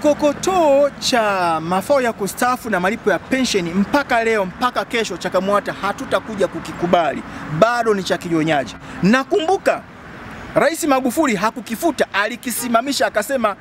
Kikokotoo cha mafao ya kustaafu na malipo ya pensheni mpaka leo, mpaka kesho, cha KAMWATA hatutakuja kukikubali, bado ni cha kinyonyaji. Nakumbuka Rais Magufuli hakukifuta, alikisimamisha akasema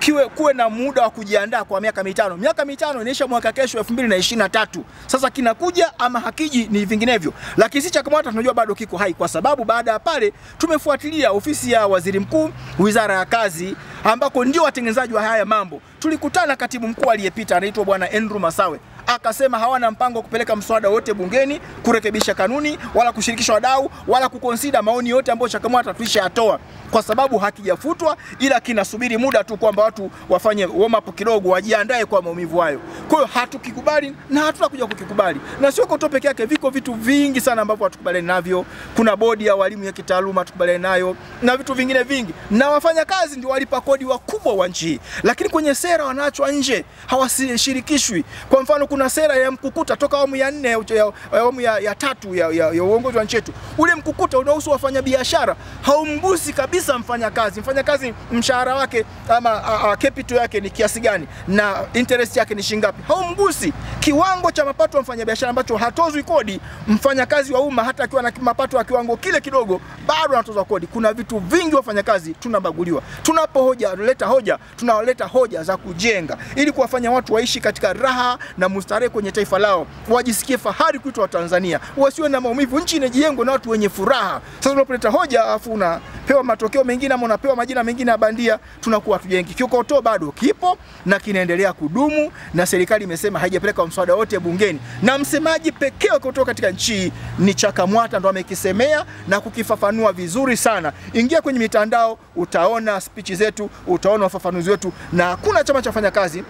kiwe kuwe na muda wa kujiandaa kwa miaka mitano. Miaka mitano inaisha mwaka kesho 2023. Sasa kinakuja ama hakiji ni vinginevyo, lakini si cha KAMWATA tunajua bado kiko hai, kwa sababu baada ya pale tumefuatilia ofisi ya waziri mkuu, wizara ya kazi, ambako ndio watengenezaji wa haya mambo. Tulikutana katibu mkuu aliyepita anaitwa bwana Andrew Masawe akasema hawana mpango wa kupeleka mswada wote bungeni kurekebisha kanuni wala kushirikisha wadau wala kukonsida maoni yote ambayo CHAKAMWATA tulishayatoa kwa sababu hakijafutwa, ila kinasubiri muda tu kwamba watu wafanye warm up kidogo, wajiandae kwa maumivu hayo. Kwa hiyo hatukikubali na hatutakuja kukikubali, na sio koto peke yake, viko vitu vingi sana ambavyo hatukubaliani navyo. Kuna bodi ya walimu ya kitaaluma hatukubaliani nayo na vitu vingine vingi, na wafanyakazi ndio walipa kodi wakubwa wa nchi hii, lakini kwenye sera wanaachwa nje, hawashirikishwi. Kwa mfano kuna sera ya mkukuta toka awamu ya nne awamu ya, ya tatu ya, ya, ya uongozi wa nchi yetu. Ule mkukuta unahusu wafanyabiashara, haumgusi kabisa mfanyakazi. Mfanyakazi mshahara wake ama a, a, capital yake ni kiasi gani na interest yake ni shingapi, haumgusi. Kiwango cha mapato ya mfanyabiashara ambacho hatozwi kodi, mfanyakazi wa umma hata akiwa na mapato ya kiwango kile kidogo bado anatozwa kodi. Kuna vitu vingi wafanyakazi tunabaguliwa. Tunapohoja leta hoja, tunawaleta hoja za kujenga ili kuwafanya watu waishi katika raha na mustarehe kwenye taifa lao, wajisikie fahari kuitwa Watanzania, wasiwe na maumivu. Nchi inajengwa na watu wenye furaha. Sasa unapoleta hoja afu unapewa matokeo mengine ama unapewa majina mengine ya bandia, tunakuwa hatujengi. Kikokotoo bado kipo na kinaendelea kudumu, na serikali imesema haijapeleka mswada wote bungeni, na msemaji pekee kutoka katika nchi ni CHAKAMWATA ndo amekisemea na kukifafanua vizuri sana. Ingia kwenye mitandao, utaona spichi zetu, utaona ufafanuzi wetu, na hakuna chama cha wafanyakazi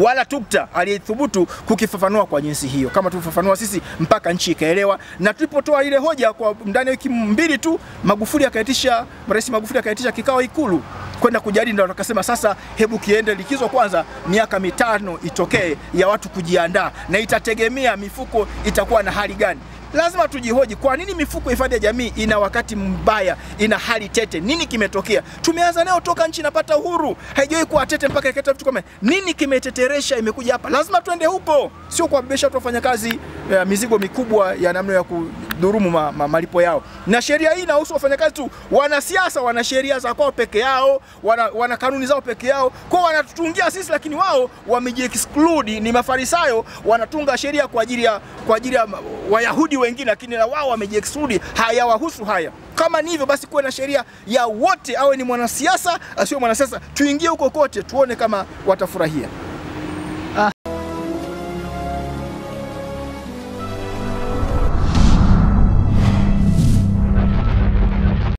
wala tukta aliyethubutu kukifafanua kwa jinsi hiyo kama tulifafanua sisi mpaka nchi ikaelewa. Na tulipotoa ile hoja kwa ndani ya wiki mbili tu, Magufuli akaitisha, Rais Magufuli akaitisha kikao Ikulu kwenda kujadili, ndio akasema sasa, hebu kiende likizo kwanza, miaka mitano itokee ya watu kujiandaa, na itategemea mifuko itakuwa na hali gani. Lazima tujihoji, kwa nini mifuko hifadhi ya jamii ina wakati mbaya, ina hali tete? Nini kimetokea? Tumeanza nayo toka nchi inapata uhuru, haijawahi kuwa tete mpaka ikaleta vitu kama nini. Kimeteteresha, imekuja hapa, lazima tuende huko, sio kuwabebesha watu wafanyakazi ya mizigo mikubwa ya namna ya kudhurumu ma, ma, malipo yao. Na sheria hii inahusu wafanyakazi tu. Wanasiasa wana sheria za kwao peke yao, wana, wana kanuni zao peke yao, kwa wanatutungia sisi, lakini wao wamejiexclude, ni mafarisayo, wanatunga sheria kwa ajili ya kwa ajili ya Wayahudi wengine, lakini na wao wamejiexclude, hayawahusu haya. Kama ni hivyo basi, kuwe na sheria ya wote, awe ni mwanasiasa asiwe mwanasiasa, tuingie huko kote, tuone kama watafurahia.